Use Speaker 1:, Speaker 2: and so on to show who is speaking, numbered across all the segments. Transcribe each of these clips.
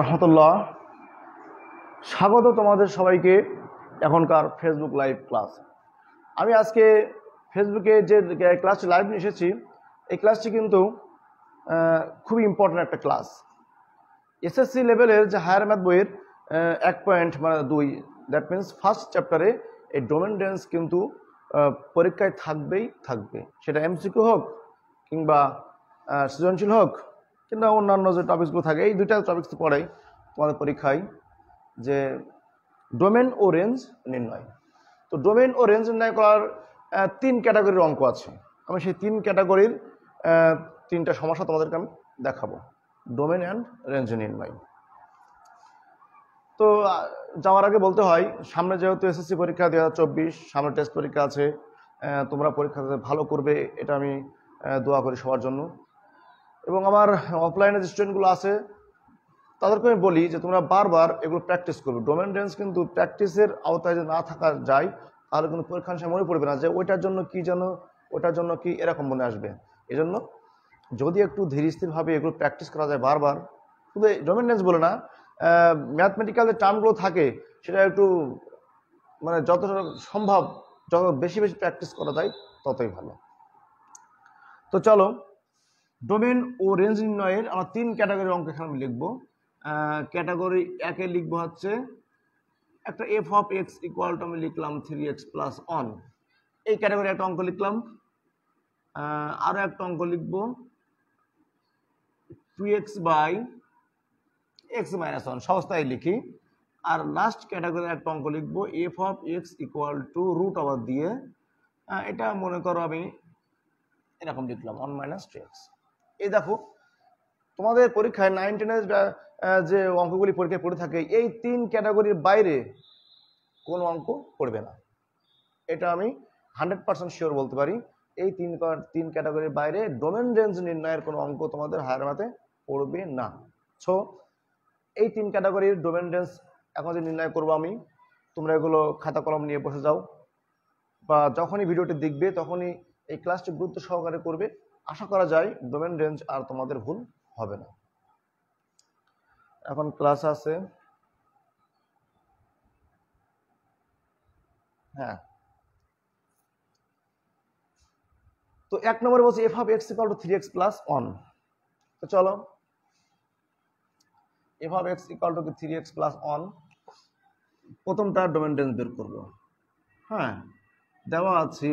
Speaker 1: রহমতুল্লাহ, স্বাগত তোমাদের সবাইকে এখনকার ফেসবুক লাইভ ক্লাস আমি আজকে ফেসবুকে যে ক্লাসটি লাইভ নিয়ে এসেছি, এই ক্লাসটি কিন্তু খুবই ইম্পর্ট্যান্ট একটা ক্লাস এসএসসি লেভেলের যে হায়ার ম্যাথ বইয়ের এক পয়েন্ট মানে দুই। দ্যাট মিন্স ফার্স্ট চ্যাপ্টারে এই ডোমেন ডেন্স কিন্তু পরীক্ষায় থাকবেই থাকবে। সেটা এমসিকিউ হোক কিংবা সৃজনশীল হোক কিংবা অন্যান্য যে টপিকসগুলো থাকে, এই দুইটা টপিক্স পড়াই তোমাদের পরীক্ষায়, যে ডোমেন ও রেঞ্জ নির্ণয়। তো ডোমেন ও রেঞ্জ নির্ণয় করার তিন ক্যাটাগরির অঙ্ক আছে। আমি সেই তিন ক্যাটাগরির তিনটা সমস্যা তোমাদেরকে আমি দেখাবো। ডোমেন অ্যান্ড রেঞ্জ নির্ণয়। তো যাওয়ার আগে বলতে হয়, সামনে যেহেতু এসএসসি পরীক্ষা দু হাজার চব্বিশ, সামনে টেস্ট পরীক্ষা আছে তোমরা পরীক্ষাতে ভালো করবে, এটা আমি দোয়া করি সবার জন্য। এবং আমার অফলাইনে যে স্টুডেন্টগুলো আছে, তাদেরকে আমি বলি যে তোমরা বারবার এগুলো প্র্যাকটিস করবে। ডোমেন ডেন্স কিন্তু প্র্যাকটিসের আওতায় যদি না থাকা যায়, তাহলে কিন্তু পরীক্ষার সময় মনে পড়বে না যে ওইটার জন্য কি যেন ওটার জন্য কি এরকম মনে আসবে। এজন্য যদি একটু ধীর স্থিরভাবে এগুলো প্র্যাকটিস করা যায় বারবার, শুধু ডোমেন ডেন্স বলে না ম্যাথমেটিক্যাল যে টার্মগুলো থাকে, সেটা একটু মানে যতটা সম্ভব, যত বেশি বেশি প্র্যাকটিস করা যায়, ততই ভালো। তো চলো ডোমেন ও রেঞ্জ নির্ণয়ের আমরা তিন ক্যাটাগরির অঙ্ক এখানে আমি লিখব। ক্যাটাগরি একে লিখব হচ্ছে একটা f of x equal to আমি লিখলাম থ্রি এক্স প্লাস ওয়ান এই ক্যাটাগরি একটা অঙ্ক লিখলাম। আহ, আরও একটা অঙ্ক লিখব। Two x by x minus one সহজতায় লিখি। আর লাস্ট ক্যাটাগরি একটা অঙ্ক লিখব f of x equal to root আবার দিয়ে। এটা মনে করো আমি এরকম লিখলাম ওয়ান মাইনাস টু এক্স এই দেখো, তোমাদের পরীক্ষায় নাইন টেনের যে অঙ্কগুলি পরীক্ষায় পড়ে থাকে, এই তিন ক্যাটাগরির বাইরে কোনো অঙ্ক পড়বে না। এটা আমি হান্ড্রেড পার্সেন্ট শিওর বলতে পারি। এই তিন তিন ক্যাটাগরির বাইরে ডোমেন রেঞ্জ নির্ণয়ের কোনো অঙ্ক তোমাদের হায়ার ম্যাথে পড়বে না। সো এই তিন ক্যাটাগরির ডোমেন রেঞ্জ এখন যে নির্ণয় করব আমি, তোমরা এগুলো খাতা কলম নিয়ে বসে যাও। বা যখনই ভিডিওটি দেখবে, তখনই এই ক্লাসটি গুরুত্ব সহকারে করবে। আশা করা যায় ডোমেন রেঞ্জ আর তোমাদের ভুল হবে না। এখন ক্লাস আছে। হ্যাঁ। তো এক নম্বরে বলছে f of x equal to three x plus one তো চলো। F of x equal to three x plus one প্রথমটা ডোমেন রেঞ্জ বের করব। হ্যাঁ। দেওয়া আছে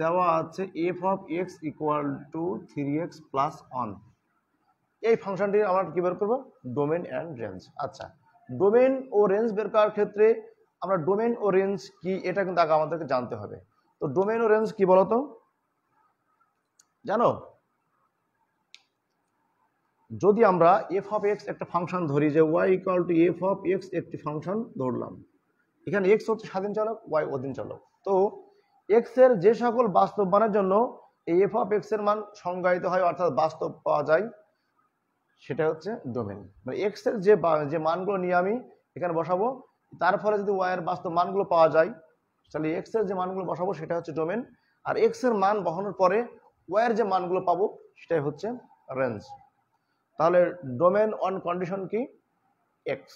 Speaker 1: দেওয়া আছে f of x equal to three x plus one এই ফাংশনটি আমরা কী বের করব? ডোমেন অ্যান্ড রেঞ্জ আচ্ছা ডোমেন ও রেঞ্জ বের করার ক্ষেত্রে আমরা ডোমেন ও রেঞ্জ কি, এটা কিন্তু আগে আমাদেরকে জানতে হবে। তো ডোমেন ও রেঞ্জ কি বলতো? জানো? যদি আমরা এফ অফ এক্স একটা ফাংশন ধরি যে y equal to f of x একটি ফাংশন ধরলাম, এখানে এক্স হচ্ছে স্বাধীন চলক ওয়াই অধীন চলক। তো এক্সের যে সকল বাস্তব মানের জন্য এই এফ অফ এক্সের মান সংজ্ঞায়িত হয়, অর্থাৎ বাস্তব পাওয়া যায়, সেটা হচ্ছে ডোমেন মানে এক্সের যে যে মানগুলো নিয়ে আমি এখানে বসাবো, তার ফলে যদি ওয়াই এর বাস্তব মানগুলো পাওয়া যায়, তাহলে এক্সের যে মানগুলো বসাবো, সেটা হচ্ছে ডোমেন আর এক্সের মান বসানোর পরে ওয়াই এর যে মানগুলো পাবো, সেটাই হচ্ছে রেঞ্জ তাহলে ডোমেন অন কন্ডিশন কি? এক্স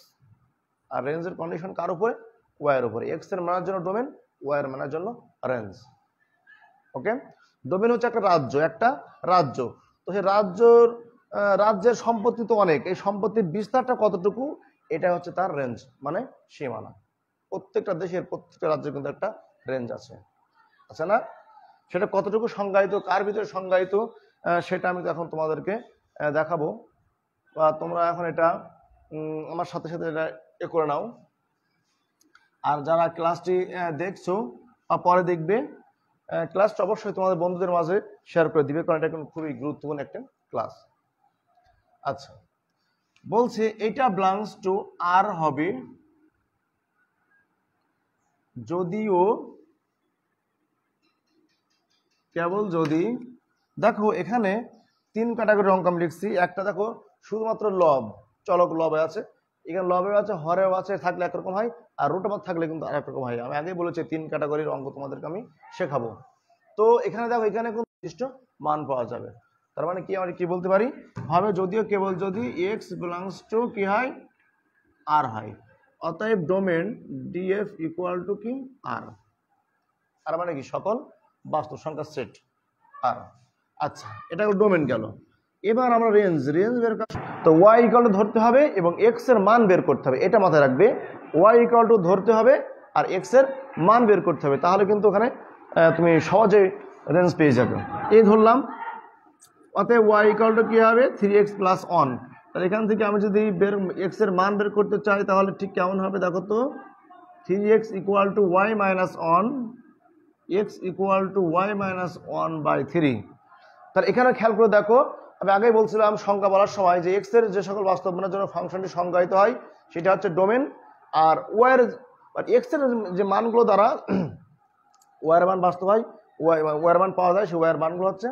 Speaker 1: আর রেঞ্জের কন্ডিশন কার উপরে? ওয়াইয়ের উপরে। এক্সের মানের জন্য ডোমেন ওয়াইয়ের মানের জন্য রেঞ্জ ওকে ডোমেন হচ্ছে একটা রাজ্য একটা রাজ্য। তো সেই রাজ্যর রাজ্যের সম্পত্তি তো অনেক। এই সম্পত্তির বিস্তারটা কতটুকু? এটা হচ্ছে তার রেঞ্জ মানে সীমানা। প্রত্যেকটা দেশের, প্রত্যেকটা রাজ্যের কিন্তু একটা রেঞ্জ আছে। আছে না? সেটা কতটুকু সংজ্ঞায়িত, কার ভিতরে সংজ্ঞায়িত সেটা আমি এখন তোমাদেরকে দেখাবো। বা তোমরা এখন এটা আমার সাথে সাথে এটা এ করে নাও। আর যারা ক্লাসটি দেখছ বা পরে দেখবে ক্লাসটা অবশ্যই তোমাদের বন্ধুদের মাঝে শেয়ার করে দিবে, কারণ এটা এখন খুবই গুরুত্বপূর্ণ একটা ক্লাস আচ্ছা বলছে, এটা ব্লাংস টু আর হবে যদিও, কেবল যদি, দেখো এখানে তিন ক্যাটাগরির অঙ্ক আমি লিখছি। একটা দেখো শুধুমাত্র লব চলক লবে আছে। এখানে লবে আছে হরেও আছে থাকলে একরকম হয়, আর রুটাবাদ থাকলে কিন্তু আর একরকম হয়। আমি আগেই বলেছি, তিন ক্যাটাগরির অঙ্ক তোমাদেরকে আমি শেখাবো। তো এখানে দেখো, এখানে কিন্তু নির্দিষ্ট মান পাওয়া যাবে। তার মানে কি আমরা কি বলতে পারি? হবে যদিও কেবল যদি এক্স বিলংস টু কি হয়? আর হয়। অতএব ডোমেন ডিএফ ইকুয়াল টু কি? আর তার মানে কি? সকল বাস্তব সংখ্যার সেট আর আচ্ছা এটা ডোমেন গেল। এবার আমরা রেঞ্জ রেঞ্জ বের কর তো ওয়াই ইকুয়াল টু ধরতে হবে এবং এক্সের মান বের করতে হবে। এটা মাথায় রাখবে। ওয়াই ইকুয়াল টু ধরতে হবে আর এক্সের মান বের করতে হবে। তাহলে কিন্তু ওখানে তুমি সহজে রেঞ্জ পেয়ে যাবে। এই ধরলাম। অতএব ওয়াই ইকুয়াল টু কী হবে? থ্রি এক্স প্লাস ওয়ান তাহলে এখান থেকে আমি যদি বের এক্সের মান বের করতে চাই, তাহলে ঠিক কেমন হবে দেখো তো? Three x equal to y minus one x equal to y minus one by three তাহলে এখানে খেয়াল করে দেখো আমি আগেই বলছিলাম সংখ্যা বলার সময় যে এক্সের যে সকল বাস্তবায়নের জন্য ফাংশনটি সংজ্ঞায়িত হয়, সেটা হচ্ছে ডোমেন আর ওয়ার এক্সের যে মানগুলো দ্বারা ওয়ার মান বাস্তব হয় ওয়ার মান পাওয়া যায়, সেই ওয়ার মানগুলো হচ্ছে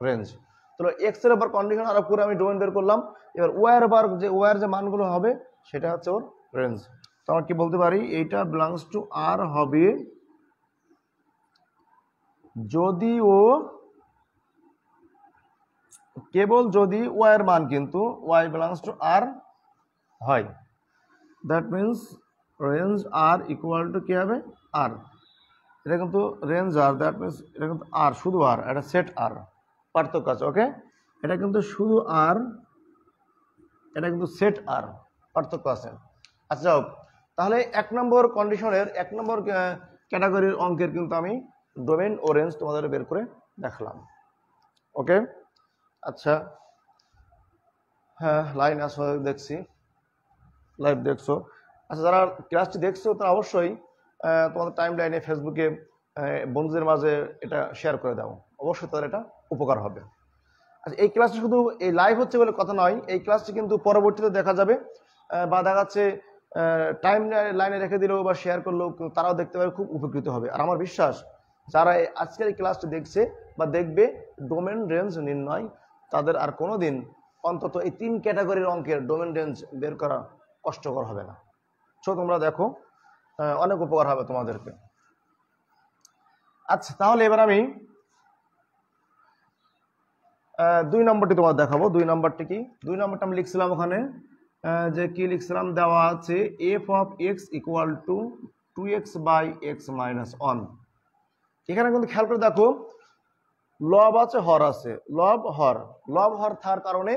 Speaker 1: রেঞ্জ তাহলে এক্সের উপর কন্ডিশন আরোপ করে আমি ডোমেন বের করলাম, এবার ওয়ার বার যে ওয়ার যে মানগুলো হবে, সেটা হচ্ছে ওর রেঞ্জ তো আমরা কি বলতে পারি, এইটা বিলংস টু আর হবে যদি ও কেবল যদি ওয়ার মান কিন্তু ওয়াই বিলংস টু আর হয়। That means range R equal to কী হবে? আর এটা কিন্তু রেঞ্জ আর দ্যাট মিন্স এটা কিন্তু আর শুধু আর এটা সেট আর পার্থক্য আছে ওকে এটা কিন্তু শুধু আর এটা কিন্তু সেট আর পার্থক্য আছে। আচ্ছা যাও তাহলে এক নম্বর কন্ডিশনের এক নম্বর ক্যাটাগরির অঙ্কের কিন্তু আমি ডোমেন ও রেঞ্জ তোমাদের বের করে দেখালাম ওকে আচ্ছা। হ্যাঁ লাইন আসো দেখছি। লাইভ দেখছ। আচ্ছা যারা ক্লাসটি দেখছ, তারা অবশ্যই তোমাদের টাইম লাইনে ফেসবুকে বন্ধুদের মাঝে এটা শেয়ার করে দাও। অবশ্যই তাদের এটা উপকার হবে। আচ্ছা এই ক্লাসটি শুধু এই লাইভ হচ্ছে বলে কথা নয়, এই ক্লাসটি কিন্তু পরবর্তীতে দেখা যাবে। বা দেখা যাচ্ছে টাইম লাইনে রেখে দিলেও বা শেয়ার করলেও তারাও দেখতে পাবে, খুব উপকৃত হবে। আর আমার বিশ্বাস, যারা আজকের এই ক্লাসটি দেখছে বা দেখবে ডোমেন রেঞ্জ নির্ণয় তাদের আর কোনো দিন অন্তত এই তিন ক্যাটাগরির অঙ্কের ডোমেন রেঞ্জ বের করা কষ্টকর হবে না। সো, তোমরা দেখো অনেক উপকার হবে তোমাদেরকে। আচ্ছা তাহলে এবার আমি দুই নম্বরটি তোমার দেখাবো। দুই নম্বরটি কি? দুই নম্বরটা আমি লিখছিলাম ওখানে যে কি লিখছিলাম? দেওয়া আছে f of x equal to two x by x minus one এখানে কিন্তু খেয়াল করে দেখো লব আছে, হর আছে। লব, হর। লব, হর থার কারণে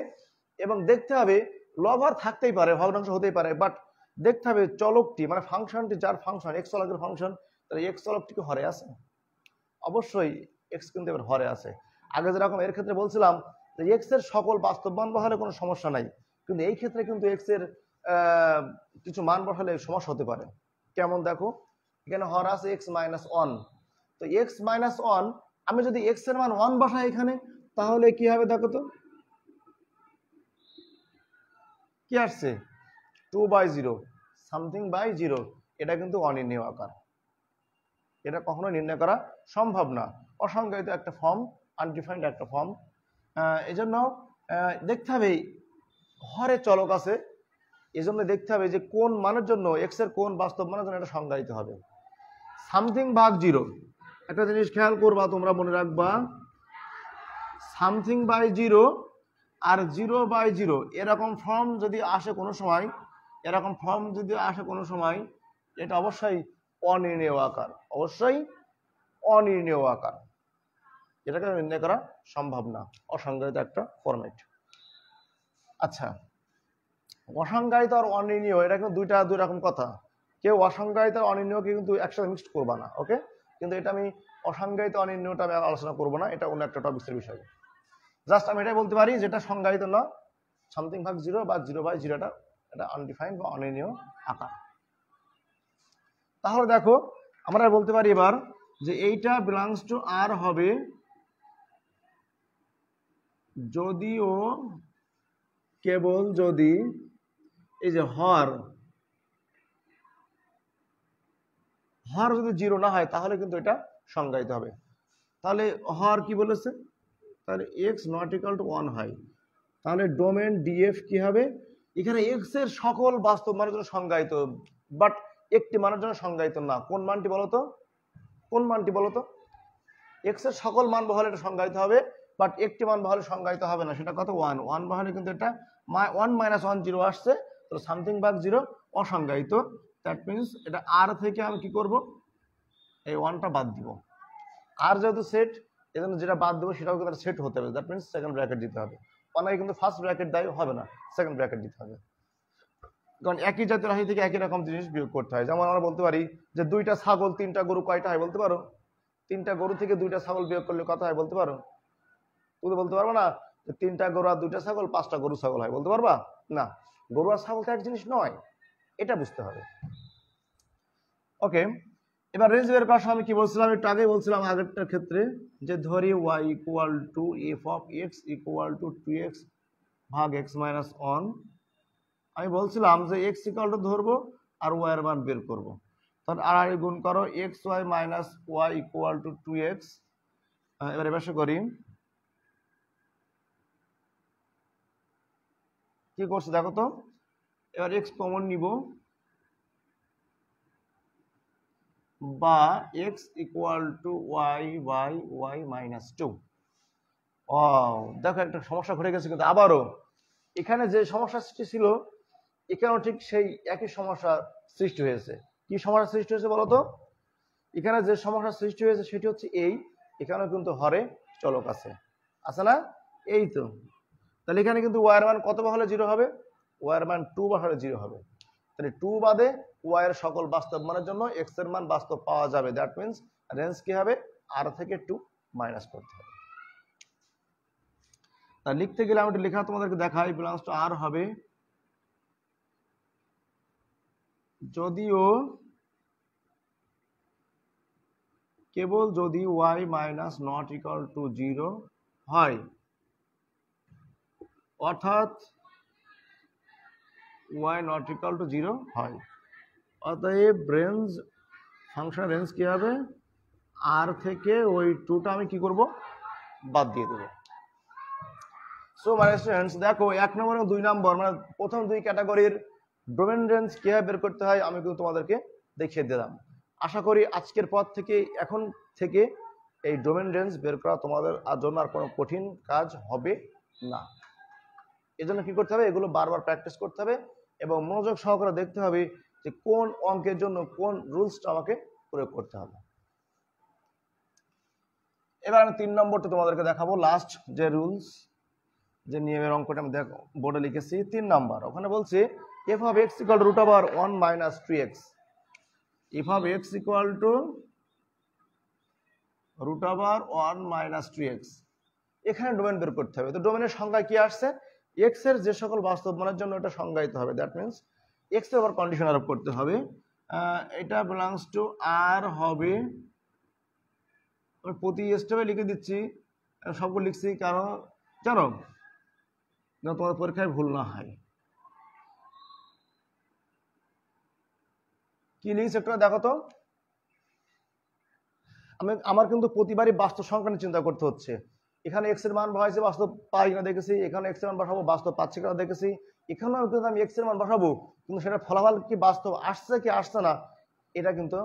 Speaker 1: এবং দেখতে হবে, লব, হর থাকতেই পারে, ভগ্নাংশ হতেই পারে বাট দেখতে হবে চলকটি মানে ফাংশনটি যার ফাংশন এক্স চলকের ফাংশন, তাহলে এক্স চলকটি কি হরে আছে? অবশ্যই এক্স কিন্তু এবার হরে আছে। আগে যেরকম এর ক্ষেত্রে বলছিলাম যে এক্সের সকল বাস্তবমান বহালে কোনো সমস্যা নাই, কিন্তু এই ক্ষেত্রে কিন্তু এক্সের কিছু মান বসালে সমস্যা হতে পারে। কেমন দেখো? এখানে হর আছে এক্স মাইনাস ওয়ান তো এক্স মাইনাস ওয়ান আমি যদি এক্সের মান ওয়ান বসাই এখানে, তাহলে কি হবে দেখো তো? কি আসছে? Two by zero something by zero এটা কিন্তু অনির্ণয় আকার। এটা কখনো নির্ণয় করা সম্ভব না। অসংজ্ঞায়িত একটা ফর্ম আনডিফাইন্ড একটা ফর্ম এই জন্য দেখতে হবে হরে চলক আছে। এই জন্য দেখতে হবে যে কোন মানের জন্য এক্সের কোন বাস্তব মানের জন্য এটা সংজ্ঞায়িত হবে। সামথিং ভাগ জিরো একটা জিনিস খেয়াল করবা তোমরা মনে রাখবা। সামথিং বাই জিরো আর জিরো বাই জিরো এরকম ফর্ম যদি আসে কোনো সময়, এরকম ফর্ম যদি আসে কোনো সময়, এটা অবশ্যই অনির্ণেয় আকার, অবশ্যই অনির্ণেয় আকার। এটাকে নির্ণয় করা সম্ভব না, অসংজ্ঞায়িত একটা ফরম্যাট আচ্ছা অসংজ্ঞায়িত আর অনির্ণীয়, এটা কিন্তু দুইটা দুই রকম কথা। কেউ অসংজ্ঞায়িত আর অনির্ণীয়কে কিন্তু একসাথে মিক্সড করবা না ওকে কিন্তু এটা আমি অসংজ্ঞায়িত অনির্ণীয়টা আমি আলোচনা করব না, এটা অন্য একটা টপিক্সের বিষয়। জাস্ট আমি এটাই বলতে পারি যেটা সংজ্ঞায়িত না সামথিং ভাগ জিরো বা জিরো বাই জিরোটা এটা আনডিফাইন্ড বা অনির্ণীয় আকার। তাহলে দেখো, আমরা বলতে পারি এবার যে এইটা বিলংস টু আর হবে যদিও কেবল যদি এই যে হর হর যদি জিরো না হয়, তাহলে কিন্তু এটা সংজ্ঞায়িত হবে। তাহলে হর কি বলেছে? তাহলে x not equal to one হয়। তাহলে ডোমেন ডিএফ কি হবে? এখানে এক্সের সকল বাস্তব মানের জন্য সংজ্ঞায়িত বাট একটি মানের জন্য সংজ্ঞায়িত না। কোন মানটি বলতো কোন মানটি বলতো এক্সের সকল মান বহলে এটা সংজ্ঞায়িত হবে বাট একটি মান বহালে সংজ্ঞায়িত হবে না। সেটা কত? ওয়ান ওয়ান বহালে কিন্তু এটা ওয়ান মাইনাস ওয়ান জিরো আসছে, তো সামথিং ভাগ জিরো অসংজ্ঞায়িত। দ্যাট মিনস এটা আর থেকে আমি কি করব? এই ওয়ানটা বাদ দিব। আর যেহেতু সেট এজন্য যেটা বাদ দেবো সেটাও কিন্তু সেট হতে হবে। দ্যাট মিনস সেকেন্ড ব্র্যাকেট দিতে হবে। অনেকে কিন্তু ফার্স্ট ব্র্যাকেট দেয়, হবে না। সেকেন্ড ব্র্যাকেট দিতে হবে। কারণ একই জাতীয় রাশি থেকে একই রকম জিনিস বিয়োগ করতে হয়। যেমন আমরা বলতে পারি যে দুইটা ছাগল, তিনটা গরু কয়টা হয় বলতে পারো? তিনটা গরু থেকে দুইটা ছাগল বিয়োগ করলে কত হয় বলতে পারো? তুমি তো বলতে পারব না যে তিনটা গরু আর দুইটা ছাগল, পাঁচটা গরু ছাগল হয় বলতে পারবা? না। গরু আর ছাগল তো এক জিনিস নয়। এটা বুঝতে হবে। ওকে এবার রেঞ্জ বের করার সময় আমি কি বলছিলাম? একটু আগে বলছিলাম আগেরটার ক্ষেত্রে যে ধরি y equal to f of x equal to two x ভাগ এক্স মাইনাস ওয়ান আমি বলছিলাম যে এক্স ইকুয়াল টু ধরবো আর ওয়াই এর মান বের করব। তাহলে আর গুণ করো x y minus y equal to two x এবার এবার করি। কি করছে দেখো তো? এবার এক্স কমন নিব। বা x equal to y by y minus two ও দেখো একটা সমস্যা ঘটে গেছে কিন্তু আবারও। এখানে যে সমস্যা সৃষ্টি ছিল, এখানেও ঠিক সেই একই সমস্যা সৃষ্টি হয়েছে। কি সমস্যা সৃষ্টি হয়েছে বলতো? এখানে যে সমস্যা সৃষ্টি হয়েছে সেটি হচ্ছে এই, এখানেও কিন্তু হরে চলক আছে। আছে না? এই তো। তাহলে এখানে কিন্তু ওয়ার মান কত বা হলে জিরো হবে ওয়ার মান টু বা হলে জিরো হবে। তাহলে টু বাদে ওয়াই এর সকল বাস্তব মানের জন্য এক্সের মান বাস্তব পাওয়া যাবে। দ্যাট মিনস রেঞ্জ কি হবে? আর থেকে টু মাইনাস করতে হবে। তা লিখতে গেলে আমি লেখা তোমাদেরকে দেখাই। বিলংস টু আর হবে। যদিও কেবল যদি y minus not equal to zero হয়, অর্থাৎ y not equal to zero হয়। অতএব রেঞ্জ ফাংশন রেঞ্জ কী হবে? আর থেকে ওই টুটা আমি কি করব? বাদ দিয়ে দেবো। সো মানে স্টুডেন্টস দেখো, এক নম্বর এবং দুই নম্বর মানে প্রথম দুই ক্যাটাগরির ডোমেন রেঞ্জ কীভাবে বের করতে হয়, আমি কিন্তু তোমাদেরকে দেখিয়ে দিলাম। আশা করি আজকের পর থেকে, এখন থেকে এই ডোমেন রেঞ্জ বের করা তোমাদের জন্য আর কোনো কঠিন কাজ হবে না। এজন্য কি করতে হবে? এগুলো বারবার প্র্যাকটিস করতে হবে এবং মনোযোগ সহকারে দেখতে হবে যে কোন অঙ্কের জন্য কোন রুলসটা আমাকে প্রয়োগ করতে হবে। এবার আমি তিন নম্বরটা তোমাদেরকে দেখাবো লাস্ট যে রুলস যে নিয়মের অঙ্কটা আমি দেখ বোর্ডে লিখেছি, তিন নম্বর। ওখানে বলছি f of x equal root over one minus three x f of x equal to root over one minus three x এখানে ডোমেন বের করতে হবে। তো ডোমেনের সংজ্ঞা কি আসছে? এক্সের যে সকল বাস্তব মানের জন্য এটা সংজ্ঞায়িত হবে। দ্যাট মিনস এক্সের আবার কন্ডিশন আরোপ করতে হবে। এটা বিলংস টু আর হবে প্রতি স্টেপে লিখে দিচ্ছি সবগুলো লিখছি কারণ জানো, যেন তোমাদের পরীক্ষায় ভুল না হয়। কি লিখছে একটু দেখো তো। আমি, আমার কিন্তু প্রতিবারই বাস্তব সংখ্যা চিন্তা করতে হচ্ছে। এখানে এক্সের মান বসাইছে বাস্তব পাই কিনা দেখেছি। এখানে এক্সের মান বসাবো বাস্তব পাচ্ছি কিনা দেখেছি। এখানেও কিন্তু আমি এক্সের মান বসাবো, কিন্তু সেটা ফলাফল কি বাস্তব, আসছে কি আসছে না, এটা কিন্তু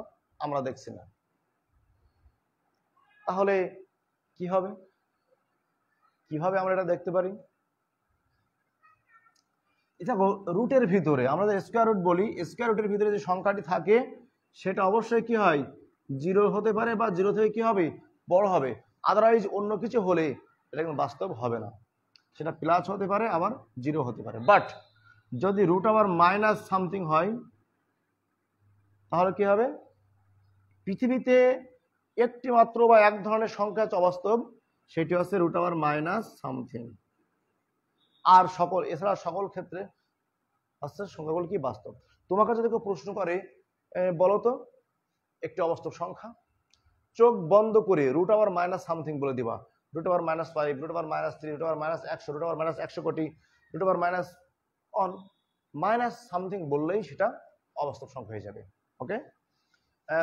Speaker 1: আমরা দেখছি না। তাহলে কি হবে? কীভাবে আমরা এটা দেখতে পারি? এটা রুটের ভিতরে, আমরা যে স্কোয়ার রুট বলি স্কোয়ার রুটের ভিতরে যে সংখ্যাটি থাকে, সেটা অবশ্যই কি হয়? জিরো হতে পারে বা জিরো থেকে কি হবে? বড় হবে। আদারওয়াইজ অন্য কিছু হলে এটা কিন্তু বাস্তব হবে না। সেটা প্লাস হতে পারে, আবার জিরো হতে পারে। বাট যদি রুট আবার মাইনাস সামথিং হয়, তাহলে কি হবে? পৃথিবীতে একটি মাত্র বা এক ধরনের সংখ্যা হচ্ছে অবাস্তব, সেটি হচ্ছে রুট আবার মাইনাস সামথিং আর সকল, এছাড়া সকল ক্ষেত্রে হচ্ছে সংখ্যাগুলো কি বাস্তব? তোমাকে যদি কেউ প্রশ্ন করে বলো তো, একটি অবাস্তব সংখ্যা, চোখ বন্ধ করে রুট আবার মাইনাস সামথিং বলে দিবা। রুট আবার মাইনাস ফাইভ রুট আবার মাইনাস থ্রি রুট আবার মাইনাস একশো রুট আবার মাইনাস একশো কোটি রুট আবার মাইনাস অন মাইনাস সামথিং বললেই সেটা অবাস্তব সংখ্যা হয়ে যাবে ওকে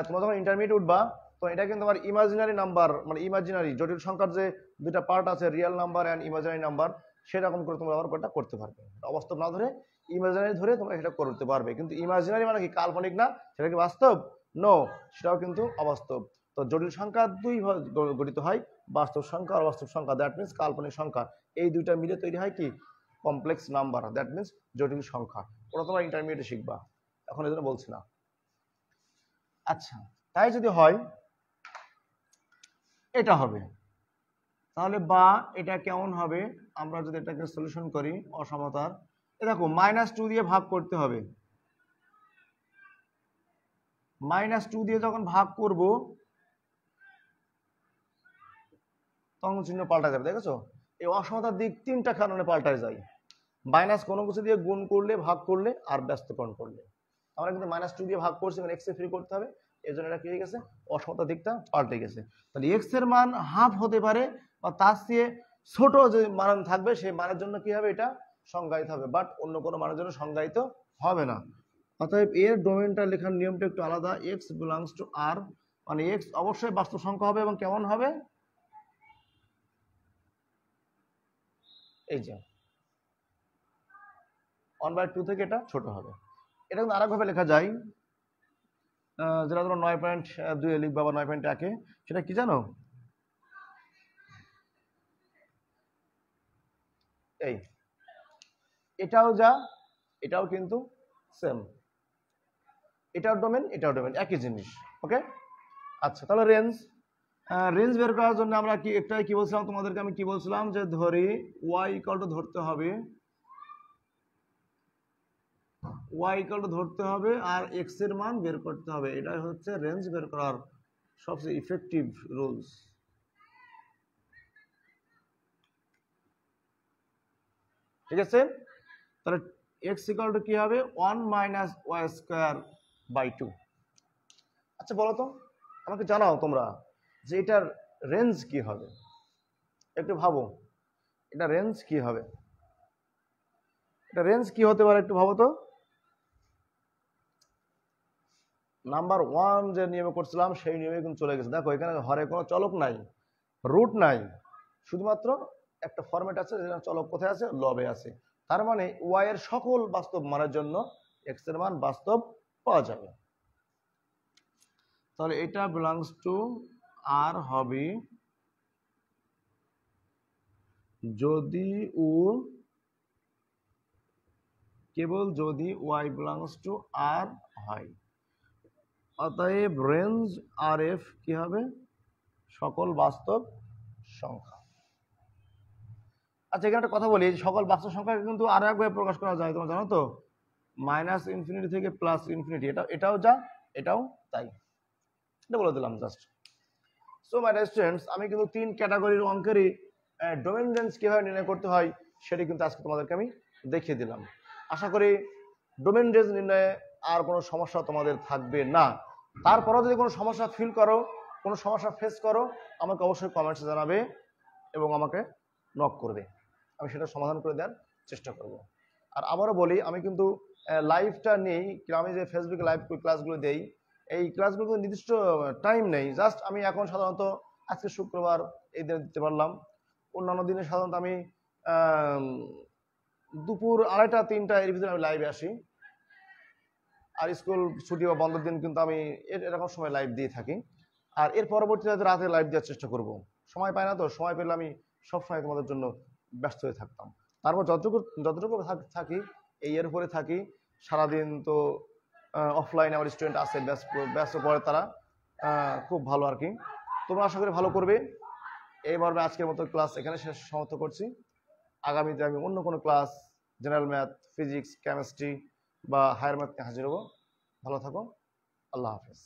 Speaker 1: তোমরা যখন ইন্টারমিডিয়েট উঠবা, তো এটা কিন্তু আমার ইমাজিনারি নাম্বার মানে ইমাজিনারি জটিল সংখ্যার যে দুটা পার্ট আছে real number and imaginary number সেরকম করে তোমরা ব্যবহার করতে করতে পারবে। অবাস্তব না ধরে ইমাজিনারি ধরে তোমরা সেটা করতে পারবে, কিন্তু ইমাজিনারি মানে কি কাল্পনিক না? সেটা কি বাস্তব? নো সেটাও কিন্তু অবাস্তব। তো জটিল সংখ্যা দুই ভাবে গঠিত হয়। বাস্তব সংখ্যা আর অবাস্তব সংখ্যা দ্যাট মিনস কাল্পনিক সংখ্যা। এই দুইটা মিলে তৈরি হয় কি? কমপ্লেক্স নাম্বার দ্যাট মিনস জটিল সংখ্যা। ওটা তোমরা ইন্টারমিডিয়েটে শিখবা। এখন এই জন্য বলছি না। আচ্ছা তাই যদি হয়, এটা হবে। তাহলে বা এটা কেমন হবে? আমরা যদি এটাকে সলিউশন করি, অসমতার। এ দেখো মাইনাস টু দিয়ে ভাগ করতে হবে। মাইনাস টু দিয়ে যখন ভাগ করব তখন চিহ্ন পাল্টা যাবে, দেখেছ? এই অসমতার দিক তিনটা কারণে পাল্টায় যায়। মাইনাস কোনো কিছু দিয়ে গুণ করলে, ভাগ করলে আর ব্যস্তকরণ করলে। আমরা কিন্তু মাইনাস টু দিয়ে ভাগ করছি মানে এক্স ফ্রি করতে হবে। এই জন্য এটা কি হয়ে গেছে? অসমতার দিকটা পাল্টে গেছে। তাহলে এক্সের মান হাফ হতে পারে, বা তার চেয়ে ছোট যে মান থাকবে, সেই মানের জন্য কি হবে এটা? সংজ্ঞায়িত হবে। বাট অন্য কোনো মানের জন্য সংজ্ঞায়িত হবে না। অতএব এর ডোমেনটা লেখার নিয়মটা একটু আলাদা। এক্স বিলংস টু আর মানে এক্স অবশ্যই বাস্তব সংখ্যা হবে এবং কেমন হবে? এই যে। ওয়ান বাই টু থেকে এটা ছোট হবে। এটা কিন্তু আরেকভাবে লেখা যায়। যেটা তোমরা নয় পয়েন্ট দুই লিখবা বা নয় পয়েন্ট একে। সেটা কি জানো? এই। এটাও যা, এটাও কিন্তু সেম এটাও ডোমেন এটাও ডোমেন একই জিনিস। ওকে আচ্ছা তাহলে রেঞ্জ রেঞ্জ বের করার জন্য আমরা কি একটাই কি বলছিলাম তোমাদেরকে? আমি কি বলছিলাম যে ধরি ওয়াই ইকাল টু ধরতে হবে। ওয়াই ইকাল টু ধরতে হবে আর এক্সের মান বের করতে হবে। এটাই হচ্ছে রেঞ্জ বের করার সবচেয়ে ইফেক্টিভ রুলস ঠিক আছে? তাহলে এক্স ইকাল টু কি হবে? One minus y square by two আচ্ছা বলো তো, আমাকে জানাও তোমরা। যে এটার রেঞ্জ কি হবে? একটু ভাবো, এটা রেঞ্জ কি হবে? এটা রেঞ্জ কি হতে পারে একটু ভাবো তো? নাম্বার ওয়ান যে নিয়মে করছিলাম, সেই নিয়মে কিন্তু চলে গেছে। দেখো, এখানে হরে কোনো চলক নাই রুট নাই, শুধুমাত্র একটা ফরম্যাট আছে যেখানে চলক কোথায় আছে? লবে আছে। তার মানে ওয়াই এর সকল বাস্তব মানের জন্য এক্সের মান বাস্তব পাওয়া যাবে। তাহলে এটা বিলংস টু আর হবে যদি ও কেবল যদি ওয়াই বিলংস টু আর হয়। অতএব রেঞ্জ আর এফ কি হবে? সকল বাস্তব সংখ্যা। আচ্ছা এখানে একটা কথা বলি, সকল বাস্তব সংখ্যাকে কিন্তু আরও একভাবে প্রকাশ করা যায়, তোমরা জানো তো? মাইনাস ইনফিনিটি থেকে প্লাস ইনফিনিটি এটা এটাও যা, এটাও তাই। এটা বলে দিলাম জাস্ট সো মাই স্টুডেন্টস আমি কিন্তু তিন ক্যাটাগরির অঙ্কেরই ডোমেন কীভাবে নির্ণয় করতে হয়, সেটি কিন্তু আজকে তোমাদেরকে আমি দেখিয়ে দিলাম। আশা করি ডোমেন নির্ণয়ে আর কোনো সমস্যা তোমাদের থাকবে না। তারপরেও যদি কোনো সমস্যা ফিল করো, কোনো সমস্যা ফেস করো, আমাকে অবশ্যই কমেন্টসে জানাবে এবং আমাকে নক করবে। আমি সেটা সমাধান করে দেওয়ার চেষ্টা করব। আর আবারও বলি, আমি কিন্তু লাইভটা নেই আমি যে ফেসবুকে লাইভ ক্লাসগুলো দেই এই ক্লাসগুলো কিন্তু নির্দিষ্ট টাইম নেই। জাস্ট আমি এখন সাধারণত আজকে শুক্রবার এই দিনে দিতে পারলাম। অন্যান্য দিনে সাধারণত আমি দুপুর আড়াইটা, তিনটা এর ভিতরে আমি লাইভে আসি। আর স্কুল ছুটি বা বন্ধের দিন কিন্তু আমি এর- এরকম সময় লাইভ দিয়ে থাকি। আর এর পরবর্তীতে রাতে লাইভ দেওয়ার চেষ্টা করব। সময় পাই না তো, সময় পেলে আমি সবসময় তোমাদের জন্য ব্যস্ত হয়ে থাকতাম। তারপর যতটুকু যতটুকু থাকি, এই এর উপরে থাকি। সারাদিন তো অফলাইনে আমার স্টুডেন্ট আছে, ব্যস্ত পড়ে তারা খুব ভালো আর কি। তোমরা আশা করি ভালো করবে। এই মর্মে আজকের মতো ক্লাস এখানে শেষ, সমাপ্ত করছি। আগামীতে আমি অন্য কোনো class general math physics chemistry বা হায়ার ম্যাথ হাজির হব। ভালো থাকো। আল্লাহ হাফেজ।